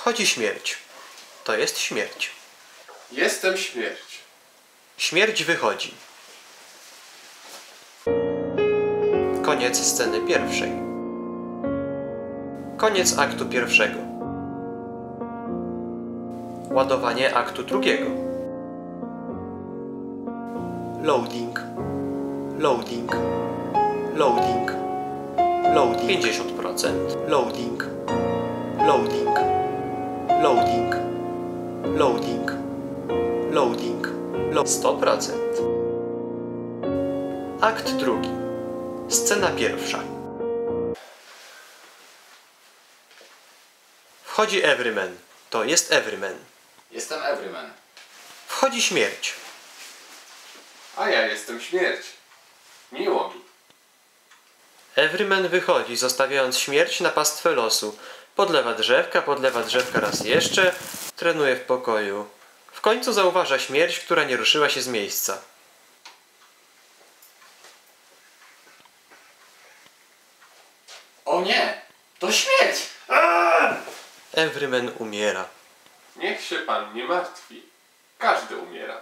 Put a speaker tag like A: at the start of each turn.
A: Wchodzi śmierć. To jest śmierć.
B: Jestem śmierć.
A: Śmierć wychodzi. Koniec sceny pierwszej. Koniec aktu pierwszego. Ładowanie aktu drugiego. Loading. Loading. Loading. Loading. 50%. Loading. Loading. Loading. Loading. Loading. Lo 100%. Akt drugi. Scena pierwsza. Wchodzi Everyman. To jest Everyman.
B: Jestem Everyman.
A: Wchodzi śmierć.
B: A ja jestem śmierć. Miło mi.
A: Everyman wychodzi, zostawiając śmierć na pastwę losu. Podlewa drzewka, podlewa drzewka raz jeszcze, trenuje w pokoju. W końcu zauważa śmierć, która nie ruszyła się z miejsca.
C: O nie! To śmierć!
A: Everyman umiera.
B: Niech się pan nie martwi. Każdy umiera.